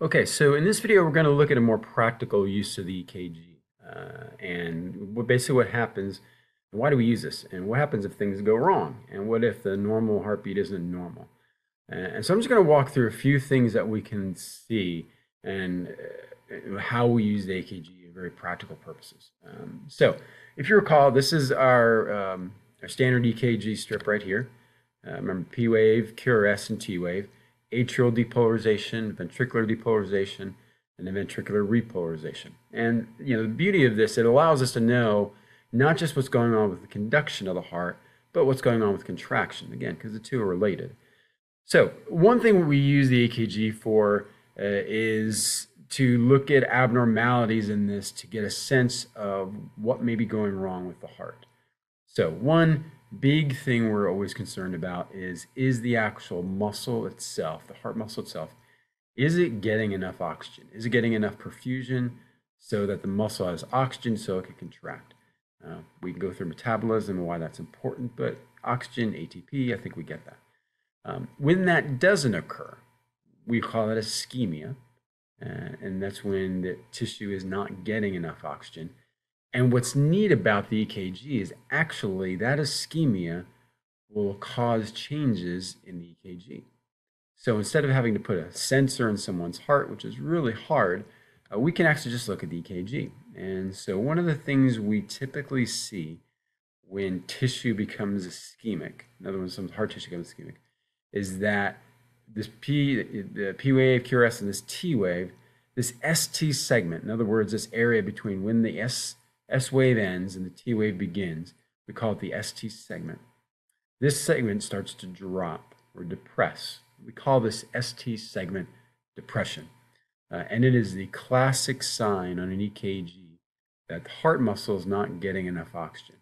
Okay, so in this video, we're going to look at a more practical use of the EKG uh, and what, basically what happens, why do we use this, and what happens if things go wrong, and what if the normal heartbeat isn't normal. Uh, and so I'm just going to walk through a few things that we can see and uh, how we use the EKG in very practical purposes. Um, so if you recall, this is our, um, our standard EKG strip right here. Uh, remember P wave, QRS, and T wave atrial depolarization, ventricular depolarization, and then ventricular repolarization. And you know the beauty of this, it allows us to know not just what's going on with the conduction of the heart, but what's going on with contraction, again, because the two are related. So one thing we use the EKG for uh, is to look at abnormalities in this to get a sense of what may be going wrong with the heart. So one big thing we're always concerned about is is the actual muscle itself, the heart muscle itself, is it getting enough oxygen? Is it getting enough perfusion so that the muscle has oxygen so it can contract? Uh, we can go through metabolism and why that's important, but oxygen, ATP, I think we get that. Um, when that doesn't occur, we call it ischemia, uh, and that's when the tissue is not getting enough oxygen. And what's neat about the EKG is actually that ischemia will cause changes in the EKG. So instead of having to put a sensor in someone's heart, which is really hard, uh, we can actually just look at the EKG. And so one of the things we typically see when tissue becomes ischemic, in other words, some heart tissue becomes ischemic, is that this P, the P wave, QRS, and this T wave, this ST segment, in other words, this area between when the S S wave ends and the T wave begins. We call it the ST segment. This segment starts to drop or depress. We call this ST segment depression. Uh, and it is the classic sign on an EKG that the heart muscle is not getting enough oxygen.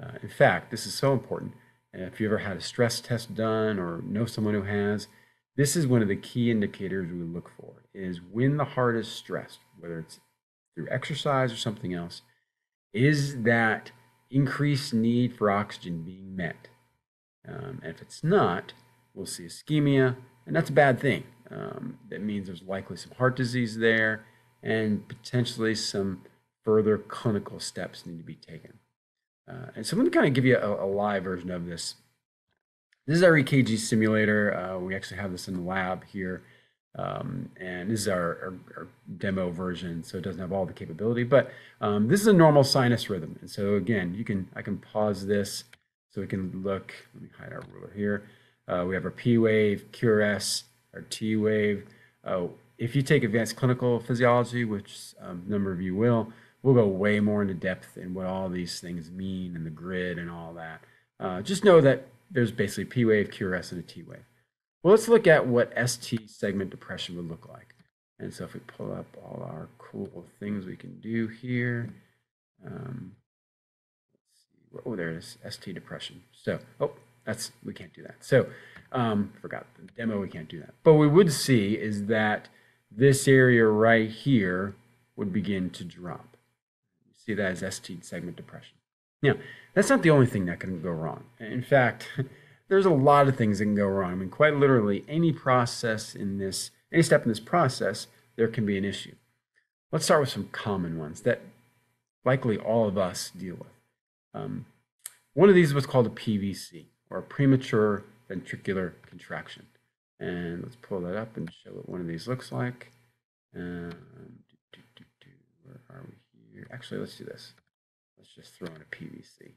Uh, in fact, this is so important. if you ever had a stress test done or know someone who has, this is one of the key indicators we look for is when the heart is stressed, whether it's through exercise or something else, is that increased need for oxygen being met? Um, and if it's not, we'll see ischemia, and that's a bad thing. Um, that means there's likely some heart disease there, and potentially some further clinical steps need to be taken. Uh, and so I'm going to kind of give you a, a, live version of this. This is our EKG simulator. Uh, we actually have this in the lab here. Um, and this is our, our, our, demo version, so it doesn't have all the capability, but um, this is a normal sinus rhythm. And so again, you can I can pause this so we can look. Let me hide our ruler here. Uh, we have our P wave, QRS, our T wave. Uh, if you take advanced clinical physiology, which um, a number of you will, we'll go way more into depth in what all these things mean and the grid and all that. Uh, just know that there's basically P wave, QRS, and a T wave. Well, let's look at what ST segment depression would look like. And so if we pull up all our cool things we can do here, um, oh, there it is, ST depression. So, oh, that's, we can't do that. So, um, forgot the demo, we can't do that. But we would see is that this area right here would begin to drop. You see that as ST segment depression. Now, that's not the only thing that can go wrong. In fact, there's a lot of things that can go wrong. I mean, quite literally, any process in this, any step in this process, there can be an issue. Let's start with some common ones that likely all of us deal with. Um, one of these is what's called a PVC, or a premature ventricular contraction. And let's pull that up and show what one of these looks like. Um, do, do, do, where are we here? Actually, let's do this. Let's just throw in a PVC.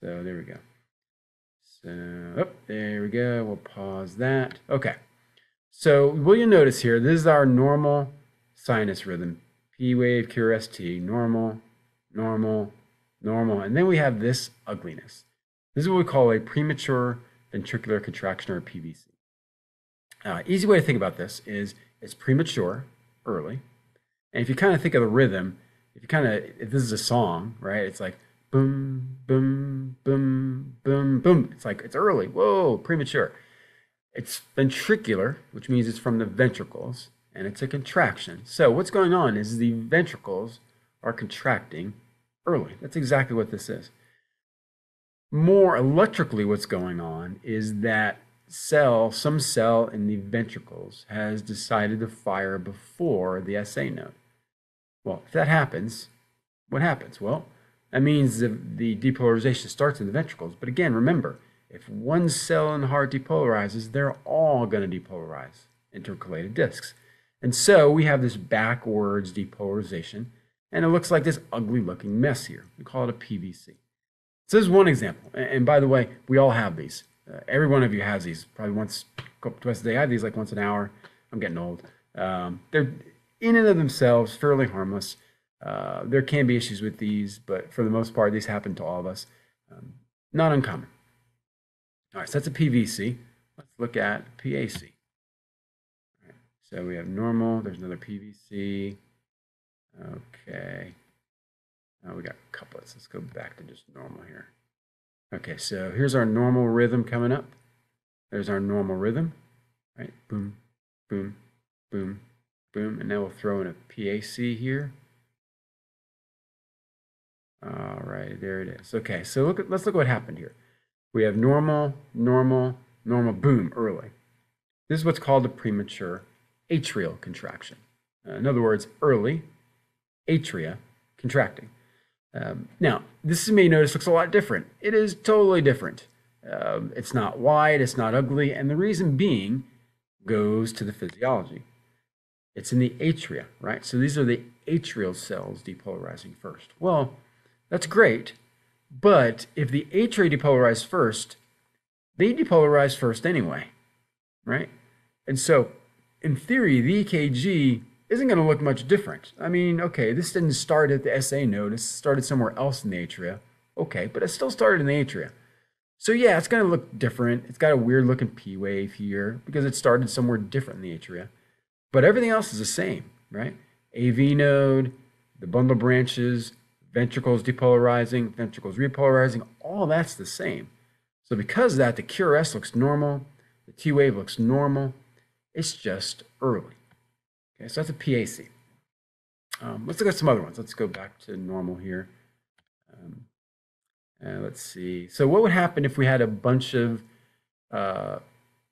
So there we go. So, oh, there we go. We'll pause that. Okay. So what you'll notice here, this is our normal sinus rhythm. P wave, QRST, normal, normal, normal. And then we have this ugliness. This is what we call a premature ventricular contraction or PVC. Uh, easy way to think about this is it's premature, early. And if you kind of think of the rhythm, if you kind of, if this is a song, right, it's like boom, boom, boom, boom, boom. It's like it's early. Whoa, premature. It's ventricular, which means it's from the ventricles, and it's a contraction. So what's going on is the ventricles are contracting early. That's exactly what this is. More electrically, what's going on is that cell, some cell in the ventricles has decided to fire before the SA node. Well, if that happens, what happens? Well, that means the, the depolarization starts in the ventricles. But again, remember, if one cell in the heart depolarizes, they're all going to depolarize intercalated discs. And so we have this backwards depolarization, and it looks like this ugly looking mess here. We call it a PVC. So this is one example. And by the way, we all have these. Uh, every one of you has these, probably once, twice a day. I have these like once an hour. I'm getting old. Um, they're in and of themselves fairly harmless. Uh, there can be issues with these, but for the most part, these happen to all of us. Um, not uncommon. All right, so that's a PVC. Let's look at PAC. so we have normal. There's another PVC. Okay. Now we got couplets. Let's go back to just normal here. Okay, so here's our normal rhythm coming up. There's our normal rhythm, right? Boom, boom, boom, boom. And now we'll throw in a PAC here. All right, there it is. Okay, so look at, let's look at what happened here. We have normal, normal, normal, boom, early. This is what's called a premature atrial contraction. Uh, in other words, early atria contracting. Um, now, this you may notice looks a lot different. It is totally different. Um, it's not wide, it's not ugly, and the reason being goes to the physiology. It's in the atria, right? So these are the atrial cells depolarizing first. Well, that's great, but if the atria depolarize first, they depolarize first anyway, right? And so, in theory, the EKG isn't going to look much different. I mean, okay, this didn't start at the SA node, it started somewhere else in the atria. Okay, but it still started in the atria. So yeah, it's going to look different. It's got a weird looking P wave here because it started somewhere different in the atria. But everything else is the same, right? AV node, the bundle branches, ventricles depolarizing, ventricles repolarizing, all that's the same. So because of that, the QRS looks normal, the T wave looks normal. It's just early. Okay, so that's a PAC. Um, let's look at some other ones. Let's go back to normal here. Um, uh, let's see. So what would happen if we had a bunch of uh,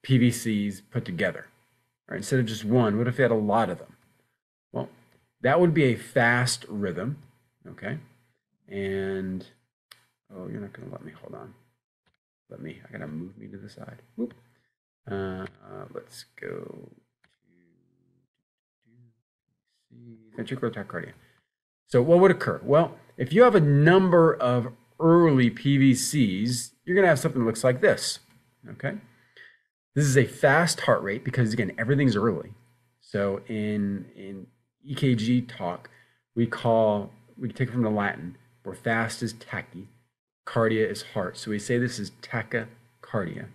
PVCs put together? Instead of just one, what if we had a lot of them? Well, that would be a fast rhythm, okay? And, oh, you're not going to let me, hold on. Let me, I got to move me to the side. Whoop. Uh, uh, let's go ventricular tachycardia. So what would occur? Well, if you have a number of early PVCs, you're going to have something that looks like this. Okay. This is a fast heart rate because again, everything's early. So in in EKG talk, we call we take it from the Latin, where fast is tachy, cardia is heart. So we say this is tachycardia,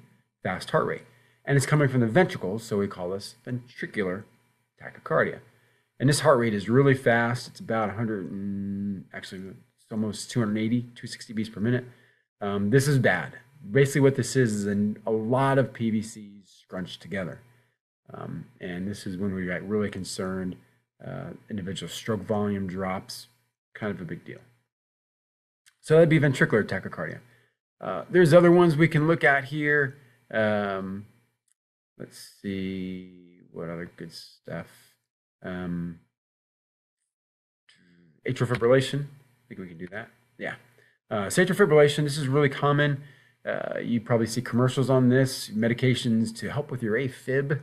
fast heart rate. And it's coming from the ventricles, so we call this ventricular tachycardia. And this heart rate is really fast. It's about 100 and actually it's almost 280, 260 beats per minute. Um, this is bad. Basically, what this is is a, a lot of PVCs scrunched together. Um, and this is when we get really concerned. Uh, individual stroke volume drops, kind of a big deal. So that'd be ventricular tachycardia. Uh, there's other ones we can look at here. Um, let's see what other good stuff. Um, atrial fibrillation. I think we can do that. Yeah. Uh, fibrillation, this is really common. Uh, you probably see commercials on this, medications to help with your AFib.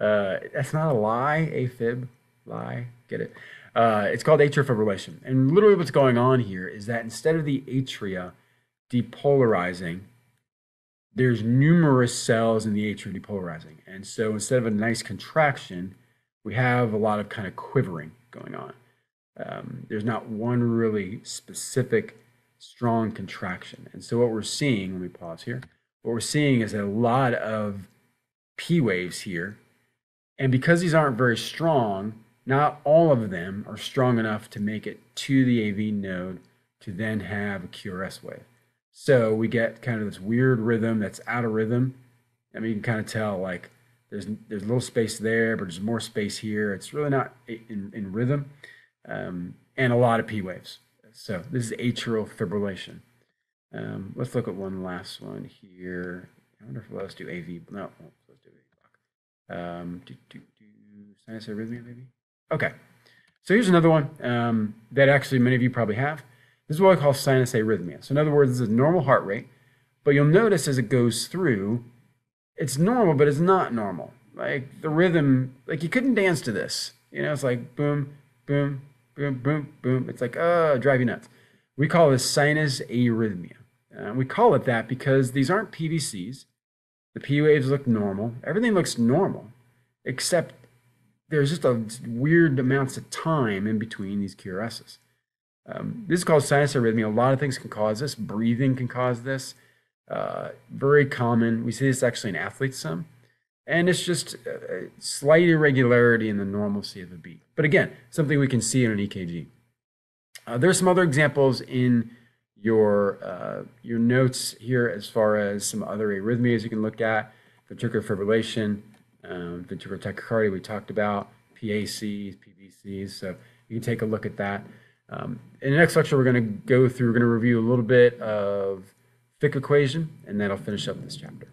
Uh, that's not a lie, AFib, lie, get it? Uh, it's called atrial fibrillation. And literally what's going on here is that instead of the atria depolarizing, there's numerous cells in the atria depolarizing. And so instead of a nice contraction, we have a lot of kind of quivering going on. Um, there's not one really specific strong contraction. And so what we're seeing, let me pause here, what we're seeing is a lot of P waves here. And because these aren't very strong, not all of them are strong enough to make it to the AV node to then have a QRS wave. So we get kind of this weird rhythm that's out of rhythm. I mean, you can kind of tell like there's there's a little space there, but there's more space here. It's really not in, in rhythm, um, and a lot of P waves. So this is atrial fibrillation. Um, let's look at one last one here. I wonder if let's do AV. No, let's do AV block. Um, do, do, do sinus arrhythmia, maybe? Okay. So here's another one um, that actually many of you probably have. This is what I call sinus arrhythmia. So in other words, this is normal heart rate, but you'll notice as it goes through, it's normal, but it's not normal. Like the rhythm, like you couldn't dance to this. You know, it's like boom, boom, boom, boom, boom. It's like, uh, drive you nuts. We call this sinus arrhythmia. Uh, we call it that because these aren't PVCs. The P waves look normal. Everything looks normal, except there's just a weird amounts of time in between these QRSs. Um, this is called sinus arrhythmia. A lot of things can cause this. Breathing can cause this. Uh, very common. We see this actually in athletes some. And it's just a slight irregularity in the normalcy of the beat. But again, something we can see in an EKG. Uh, there's some other examples in your uh, your notes here as far as some other arrhythmias you can look at, ventricular fibrillation, um, ventricular tachycardia we talked about, PACs, PVCs. So you can take a look at that. Um, in the next lecture, we're going to go through, we're going to review a little bit of Fick equation, and that'll finish up this chapter.